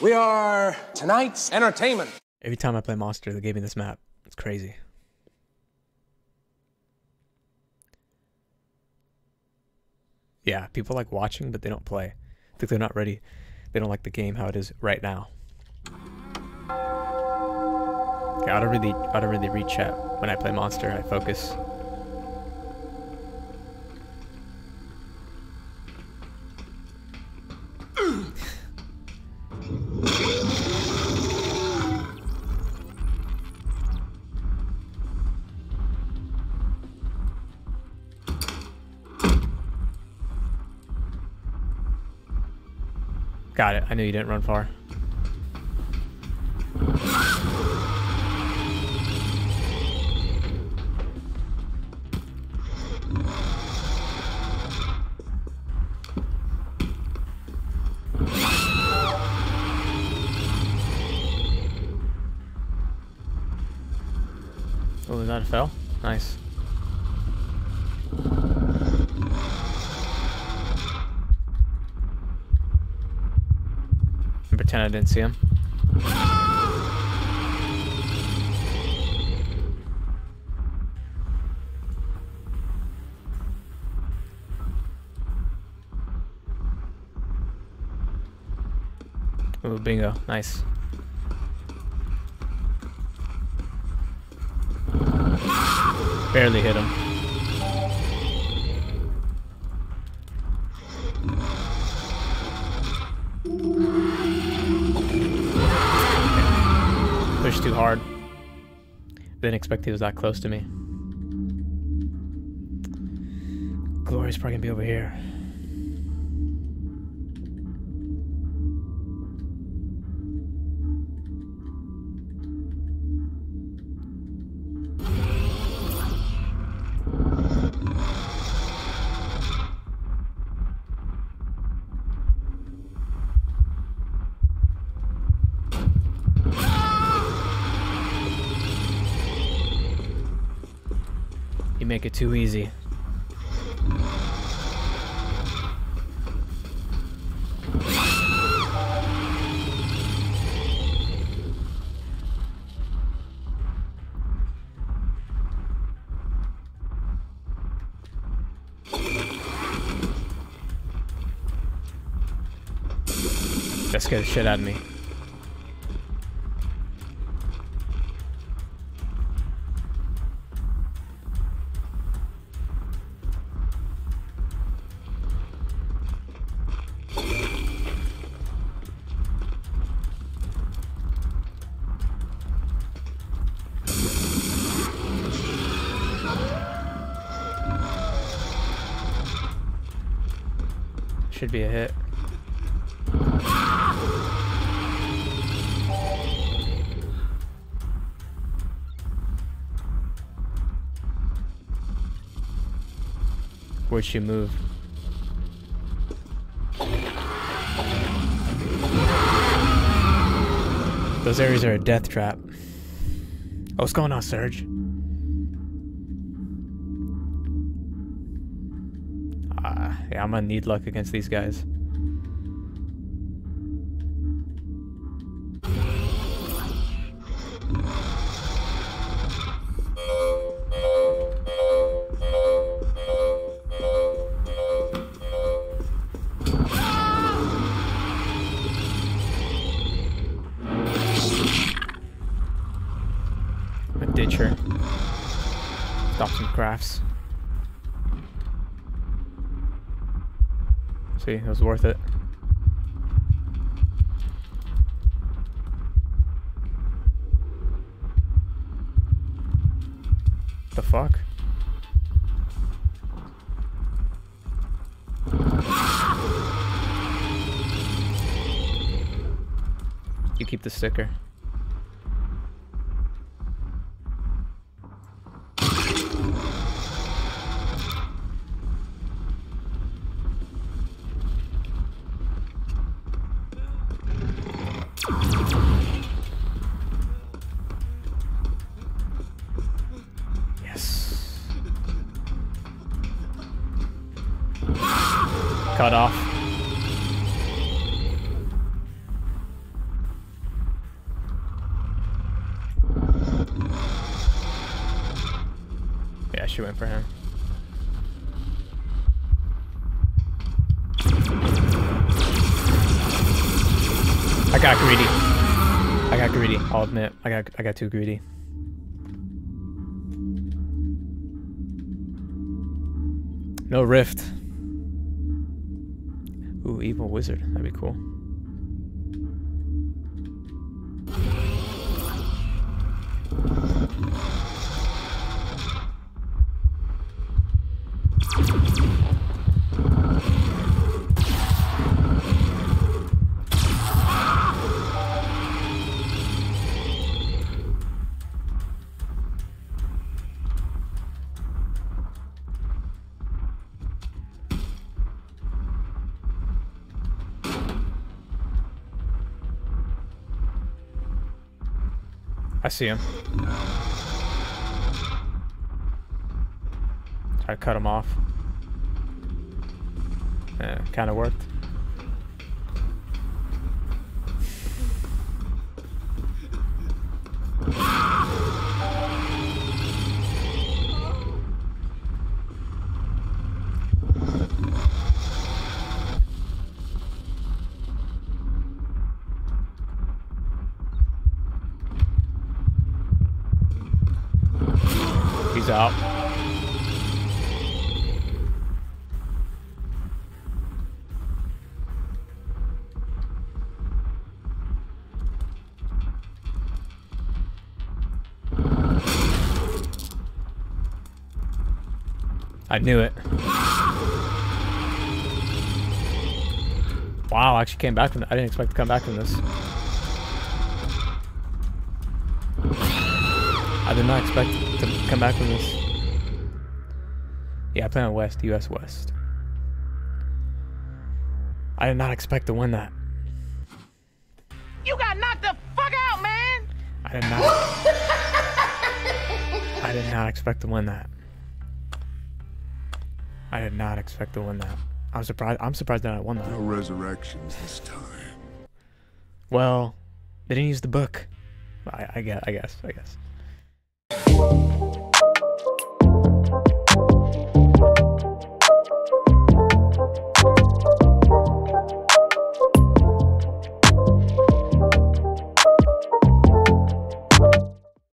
We are tonight's entertainment. Every time I play Monster, they gave me this map. It's crazy. Yeah, people like watching, but they don't play. I think they're not ready. They don't like the game how it is right now. Okay, I don't really, I don't really read chat when I play Monster. I focus. Got it. I knew you didn't run far. Oh, that fell? Nice. And pretend I didn't see him. Ooh, bingo. Nice. Barely hit him. Too hard. Didn't expect he was that close to me. Glory's probably gonna be over here. Make it too easy. That scared the shit out of me. Should be a hit. Where'd she move? Those areas are a death trap. Oh, what's going on, Serge? Ah, yeah, I'm gonna need luck against these guys. Ditcher. Stop some crafts. See, it was worth it. The fuck? You keep the sticker. cut off. Yeah, she went for him. I got greedy. I got greedy. I'll admit, I got I got too greedy. No rift. Ooh, evil wizard. That'd be cool. I see him. Try to cut him off. Yeah, kind of worked. He's out. I knew it. Wow, I actually came back from that. I didn't expect to come back from this. I did not expect to come back from this. Yeah, I play on West, US West. I did not expect to win that. You got knocked the fuck out, man! I did not. I did not expect to win that. I did not expect to win that. I'm surprised. I'm surprised that I won that. No resurrections this time. Well, they didn't use the book. I, I guess. I guess. I guess.